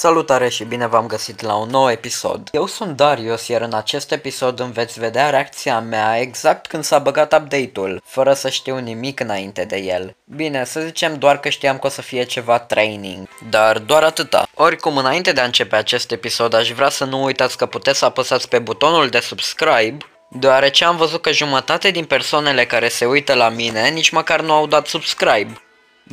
Salutare și bine v-am găsit la un nou episod. Eu sunt Darius, iar în acest episod îmi veți vedea reacția mea exact când s-a băgat update-ul, fără să știu nimic înainte de el. Bine, să zicem doar că știam că o să fie ceva training, dar doar atâta. Oricum, înainte de a începe acest episod, aș vrea să nu uitați că puteți să apăsați pe butonul de subscribe deoarece am văzut că jumătate din persoanele care se uită la mine nici măcar nu au dat subscribe.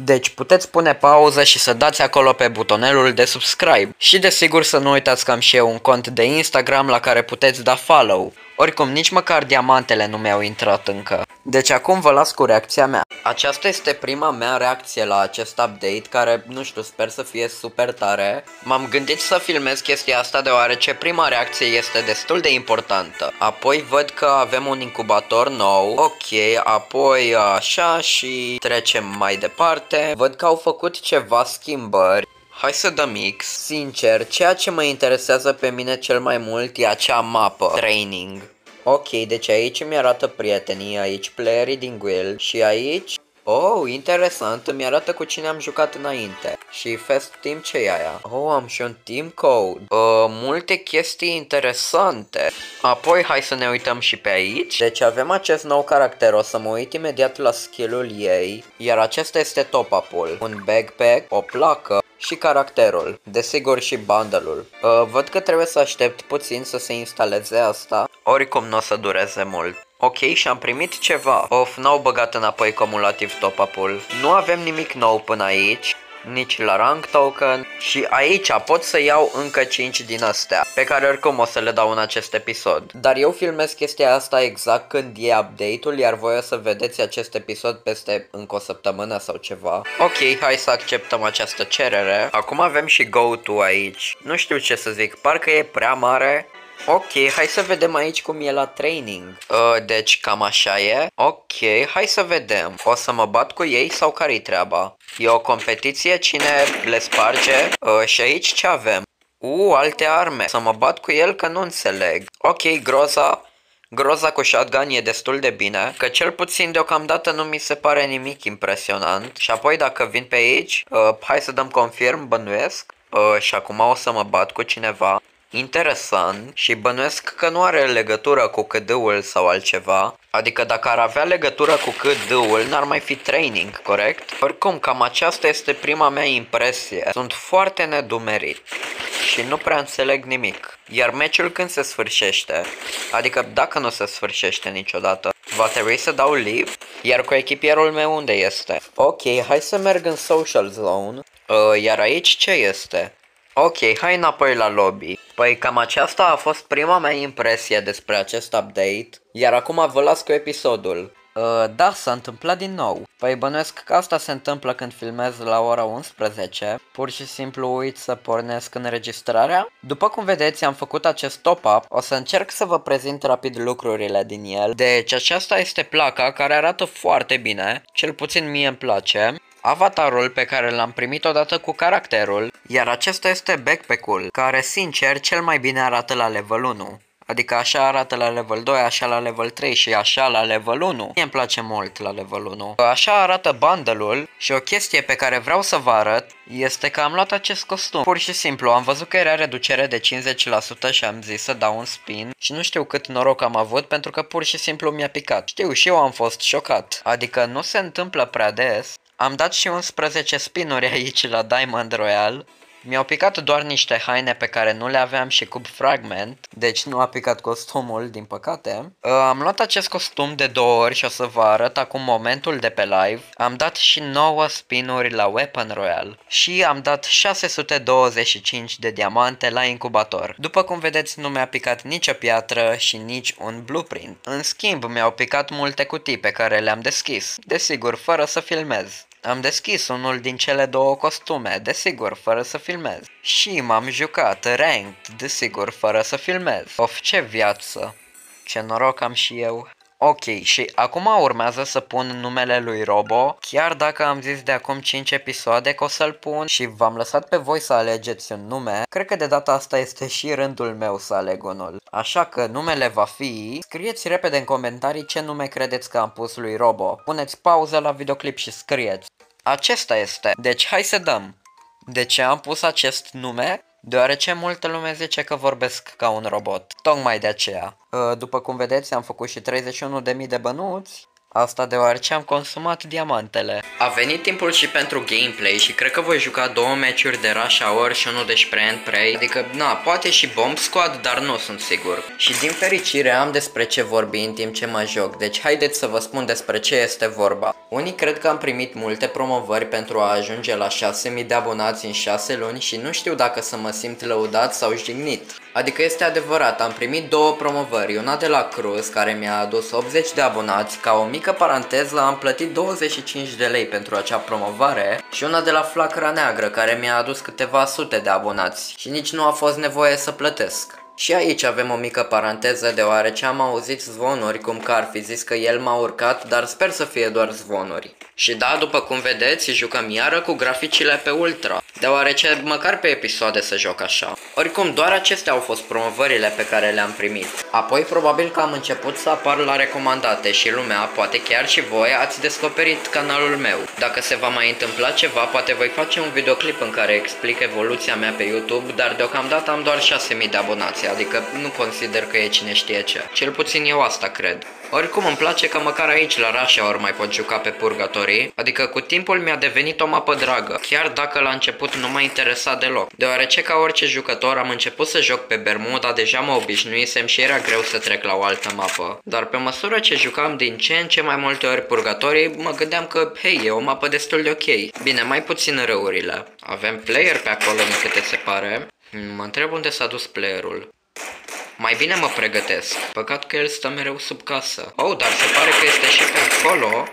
Deci puteți pune pauză și să dați acolo pe butonelul de subscribe. Și desigur să nu uitați că am și eu un cont de Instagram la care puteți da follow. Oricum, nici măcar diamantele nu mi-au intrat încă. Deci acum vă las cu reacția mea. Aceasta este prima mea reacție la acest update, care, nu știu, sper să fie super tare. M-am gândit să filmez chestia asta deoarece prima reacție este destul de importantă. Apoi văd că avem un incubator nou, ok, apoi așa și trecem mai departe. Văd că au făcut ceva schimbări. Hai să dăm X. Sincer, ceea ce mă interesează pe mine cel mai mult e acea mapă. Training. Ok, deci aici mi arată prietenii, aici playerii din guild și aici Oh, interesant, îmi arată cu cine am jucat înainte. Și Fast Team ce e aia? Oh, am și un team code. Uh, multe chestii interesante. Apoi hai să ne uităm și pe aici. Deci avem acest nou caracter, o să mă uit imediat la skill-ul ei. Iar acesta este top-up-ul. Un backpack, o placă, și caracterul, desigur și bundle-ul. Uh, văd că trebuie să aștept puțin să se instaleze asta, oricum nu o să dureze mult. Ok, și am primit ceva. Of, n-au băgat înapoi cumulativ top-up-ul. Nu avem nimic nou până aici nici la rank token și aici pot să iau încă 5 din astea, pe care oricum o să le dau în acest episod. Dar eu filmez chestia asta exact când e update-ul, iar voi o să vedeți acest episod peste încă o săptămână sau ceva. Ok, hai să acceptăm această cerere. Acum avem și go-to aici. Nu știu ce să zic, parcă e prea mare, Ok, hai să vedem aici cum e la training. Uh, deci cam așa e. Ok, hai să vedem. O să mă bat cu ei sau care-i treaba? E o competiție cine le sparge? Uh, și aici ce avem? U, alte arme. Să mă bat cu el că nu înțeleg. Ok, groza. Groza cu shotgun e destul de bine, că cel puțin deocamdată nu mi se pare nimic impresionant. Și apoi dacă vin pe aici, uh, hai să dăm confirm, bănuiesc. Uh, și acum o să mă bat cu cineva interesant și bănuiesc că nu are legătură cu KD-ul sau altceva. Adică dacă ar avea legătură cu KD-ul, n-ar mai fi training, corect? Oricum, cam aceasta este prima mea impresie. Sunt foarte nedumerit și nu prea înțeleg nimic. Iar meciul când se sfârșește, adică dacă nu se sfârșește niciodată, va trebui să dau leave? Iar cu echipierul meu unde este? Ok, hai să merg în social zone. Uh, iar aici ce este? Ok, hai înapoi la lobby. Păi cam aceasta a fost prima mea impresie despre acest update, iar acum vă las cu episodul. Uh, da, s-a întâmplat din nou. Păi bănuiesc că asta se întâmplă când filmez la ora 11. Pur și simplu uit să pornesc înregistrarea. După cum vedeți, am făcut acest top-up. O să încerc să vă prezint rapid lucrurile din el. Deci aceasta este placa care arată foarte bine. Cel puțin mie îmi place avatarul pe care l-am primit odată cu caracterul, iar acesta este backpack-ul, care sincer cel mai bine arată la level 1. Adică așa arată la level 2, așa la level 3 și așa la level 1. Mie îmi place mult la level 1. Așa arată bundle-ul și o chestie pe care vreau să vă arăt este că am luat acest costum. Pur și simplu, am văzut că era reducere de 50% și am zis să dau un spin și nu știu cât noroc am avut pentru că pur și simplu mi-a picat. Știu, și eu am fost șocat. Adică nu se întâmplă prea des am dat și 11 spinuri aici la Diamond Royal. Mi-au picat doar niște haine pe care nu le aveam și cub fragment, deci nu a picat costumul, din păcate. Uh, am luat acest costum de două ori și o să vă arăt acum momentul de pe live. Am dat și 9 spinuri la Weapon Royal și am dat 625 de diamante la incubator. După cum vedeți, nu mi-a picat nicio piatră și nici un blueprint. În schimb, mi-au picat multe cutii pe care le-am deschis, desigur, fără să filmez. Am deschis unul din cele două costume, desigur, fără să filmez. Și m-am jucat ranked, desigur, fără să filmez. Of, ce viață! Ce noroc am și eu. Ok, și acum urmează să pun numele lui Robo, chiar dacă am zis de acum 5 episoade că o să-l pun și v-am lăsat pe voi să alegeți un nume, cred că de data asta este și rândul meu să aleg unul. Așa că numele va fi... Scrieți repede în comentarii ce nume credeți că am pus lui Robo. Puneți pauză la videoclip și scrieți. Acesta este. Deci hai să dăm. De ce am pus acest nume? deoarece multă lume zice că vorbesc ca un robot. Tocmai de aceea. Uh, după cum vedeți, am făcut și 31.000 de bănuți, Asta deoarece am consumat diamantele. A venit timpul și pentru gameplay și cred că voi juca două meciuri de Rush Hour și unul de Sprint Prey. Adică, na, poate și Bomb Squad, dar nu sunt sigur. Și din fericire am despre ce vorbi în timp ce mă joc, deci haideți să vă spun despre ce este vorba. Unii cred că am primit multe promovări pentru a ajunge la 6000 de abonați în 6 luni și nu știu dacă să mă simt lăudat sau jignit. Adică este adevărat, am primit două promovări, una de la Cruz care mi-a adus 80 de abonați, ca o mică paranteză am plătit 25 de lei pentru acea promovare și una de la Flacăra Neagră care mi-a adus câteva sute de abonați și nici nu a fost nevoie să plătesc. Și aici avem o mică paranteză deoarece am auzit zvonuri cum că ar fi zis că el m-a urcat, dar sper să fie doar zvonuri. Și da, după cum vedeți, jucăm iară cu graficile pe ultra, deoarece măcar pe episoade să joc așa. Oricum, doar acestea au fost promovările pe care le-am primit. Apoi, probabil că am început să apar la recomandate și lumea, poate chiar și voi, ați descoperit canalul meu. Dacă se va mai întâmpla ceva, poate voi face un videoclip în care explic evoluția mea pe YouTube, dar deocamdată am doar 6000 de abonați, adică nu consider că e cine știe ce. Cel puțin eu asta cred. Oricum îmi place că măcar aici la Russia ori mai pot juca pe purgatorii, adică cu timpul mi-a devenit o mapă dragă, chiar dacă la început nu m-a interesat deloc. Deoarece ca orice jucător am început să joc pe Bermuda, deja mă obișnuisem și era greu să trec la o altă mapă. Dar pe măsură ce jucam din ce în ce mai multe ori purgatorii, mă gândeam că, hei, e o mapă destul de ok. Bine, mai puțin răurile. Avem player pe acolo, din câte se pare. Mă întreb unde s-a dus playerul. Mai bine mă pregătesc. Păcat că el stă mereu sub casă. Oh, dar se pare că este și pe acolo.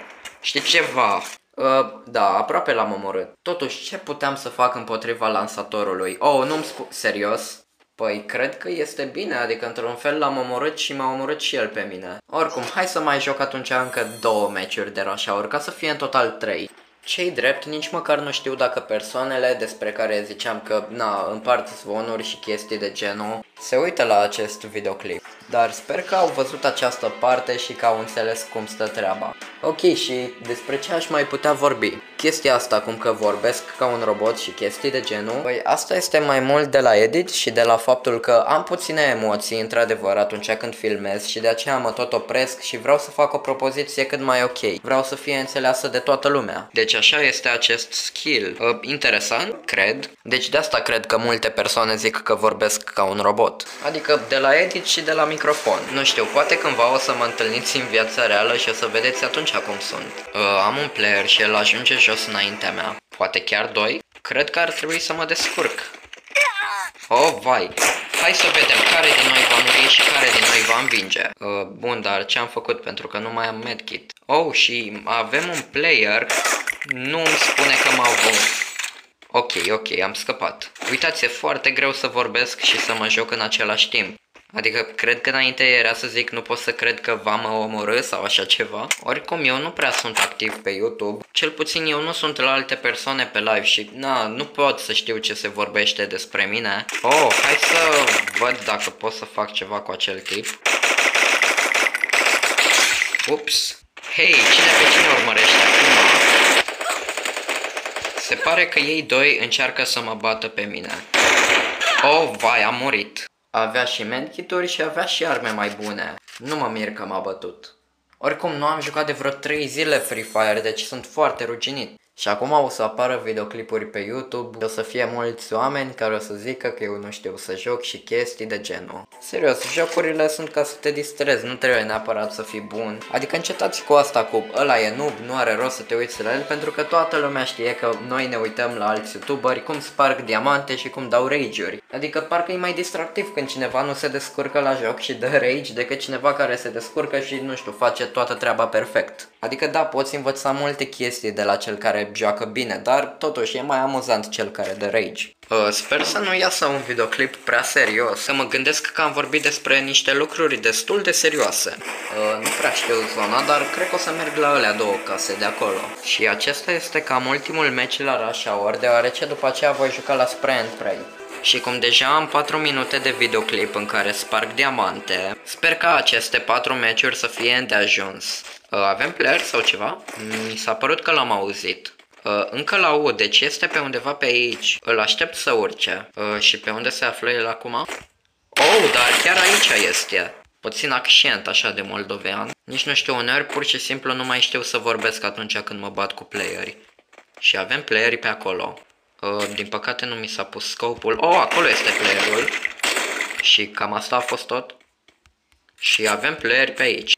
Știi ceva? Uh, da, aproape l-am omorât. Totuși, ce puteam să fac împotriva lansatorului? Oh, nu-mi spun... Serios? Păi, cred că este bine, adică într-un fel l-am omorât și m-a omorât și el pe mine. Oricum, hai să mai joc atunci încă două meciuri de Rush Hour, ca să fie în total trei. Cei drept, nici măcar nu știu dacă persoanele despre care ziceam că, na, împart zvonuri și chestii de genul, se uită la acest videoclip. Dar sper că au văzut această parte și că au înțeles cum stă treaba. Ok, și despre ce aș mai putea vorbi? Chestia asta, cum că vorbesc ca un robot și chestii de genul, păi asta este mai mult de la edit și de la faptul că am puține emoții, într-adevăr, atunci când filmez și de aceea mă tot opresc și vreau să fac o propoziție cât mai ok. Vreau să fie înțeleasă de toată lumea. Deci așa este acest skill. Uh, interesant, cred. Deci de asta cred că multe persoane zic că vorbesc ca un robot. Adică de la edit și de la microfon. Nu știu, poate cândva o să mă întâlniți în viața reală și o să vedeți atunci cum sunt. Uh, am un player și el ajunge jos înaintea mea. Poate chiar doi. Cred că ar trebui să mă descurc. Oh, vai! Hai să vedem care din noi va muri și care din noi va învinge. Uh, bun, dar ce am făcut pentru că nu mai am medkit? Oh, și avem un player. Nu îmi spune că m-au Ok, ok, am scăpat. Uitați, e foarte greu să vorbesc și să mă joc în același timp. Adică cred că înainte era să zic nu pot să cred că v-am omorât sau așa ceva. Oricum eu nu prea sunt activ pe YouTube. Cel puțin eu nu sunt la alte persoane pe live și na, nu pot să știu ce se vorbește despre mine. Oh, hai să văd dacă pot să fac ceva cu acel tip. Ups. Hei, cine pe cine urmărește acum? Se pare că ei doi încearcă să mă bată pe mine. Oh, vai, am murit. Avea și medkituri și avea și arme mai bune. Nu mă mir că m-a bătut. Oricum, nu am jucat de vreo 3 zile Free Fire, deci sunt foarte ruginit. Și acum o să apară videoclipuri pe YouTube, o să fie mulți oameni care o să zică că eu nu știu să joc și chestii de genul. Serios, jocurile sunt ca să te distrezi, nu trebuie neapărat să fii bun. Adică încetați cu asta cu ăla e noob, nu are rost să te uiți la el pentru că toată lumea știe că noi ne uităm la alți youtuberi cum sparg diamante și cum dau rage-uri. Adică parcă e mai distractiv când cineva nu se descurcă la joc și dă rage decât cineva care se descurcă și nu știu, face toată treaba perfect. Adică da, poți învăța multe chestii de la cel care joacă bine, dar totuși e mai amuzant cel care de rage. Uh, sper să nu iasă un videoclip prea serios, să mă gândesc că am vorbit despre niște lucruri destul de serioase. Uh, nu prea știu zona, dar cred că o să merg la alea două case de acolo. Și acesta este cam ultimul meci la Rush Hour, deoarece după aceea voi juca la Spray and Pray. Și cum deja am 4 minute de videoclip în care sparg diamante, sper ca aceste 4 meciuri să fie îndeajuns. Uh, avem player sau ceva? Mi s-a părut că l-am auzit. Uh, încă la aud, deci este pe undeva pe aici. Îl aștept să urce. Uh, și pe unde se află el acum? Oh, dar chiar aici este. Puțin accent așa de moldovean. Nici nu știu, uneori pur și simplu nu mai știu să vorbesc atunci când mă bat cu playeri. Și avem playeri pe acolo. Uh, din păcate nu mi s-a pus scopul. Oh, acolo este playerul. Și cam asta a fost tot. Și avem playeri pe aici.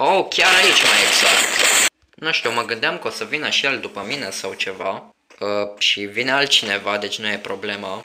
Oh, chiar aici mai exact. Nu știu, mă gândeam că o să vină și el după mine sau ceva. Uh, și vine altcineva, deci nu e problemă.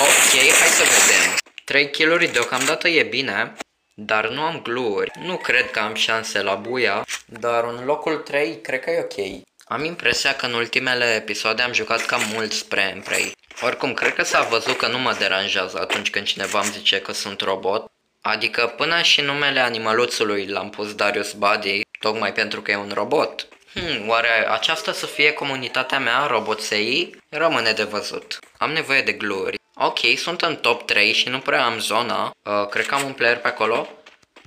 Ok, hai să vedem. 3 kill deocamdată e bine, dar nu am glue Nu cred că am șanse la buia, dar în locul 3 cred că e ok. Am impresia că în ultimele episoade am jucat cam mult spre Emprey. Oricum, cred că s-a văzut că nu mă deranjează atunci când cineva îmi zice că sunt robot. Adică până și numele animăluțului l-am pus Darius Buddy, tocmai pentru că e un robot. Hmm, oare aceasta să fie comunitatea mea, roboței? Rămâne de văzut. Am nevoie de gluri. Ok, sunt în top 3 și nu prea am zona. Uh, cred că am un player pe acolo.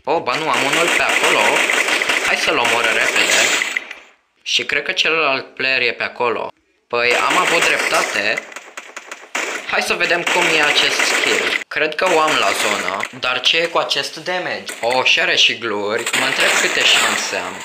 Oh, ba nu, am unul pe acolo. Hai să-l omor repede. Și cred că celălalt player e pe acolo. Păi am avut dreptate. Hai să vedem cum e acest skill. Cred că o am la zonă, dar ce e cu acest damage? O, și are și gluri. Mă întreb câte șanse am.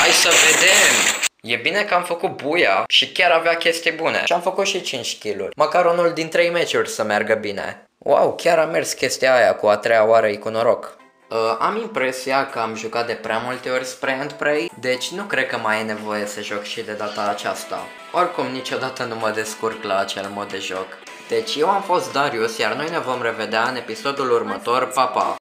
Hai să vedem! E bine că am făcut buia și chiar avea chestii bune. Și am făcut și 5 kill-uri. Măcar unul din 3 meciuri să meargă bine. Wow, chiar a mers chestia aia cu a treia oară e cu noroc. Uh, am impresia că am jucat de prea multe ori spre End Prey, deci nu cred că mai e nevoie să joc și de data aceasta. Oricum, niciodată nu mă descurc la acel mod de joc. Deci eu am fost Darius, iar noi ne vom revedea în episodul următor, pa, pa!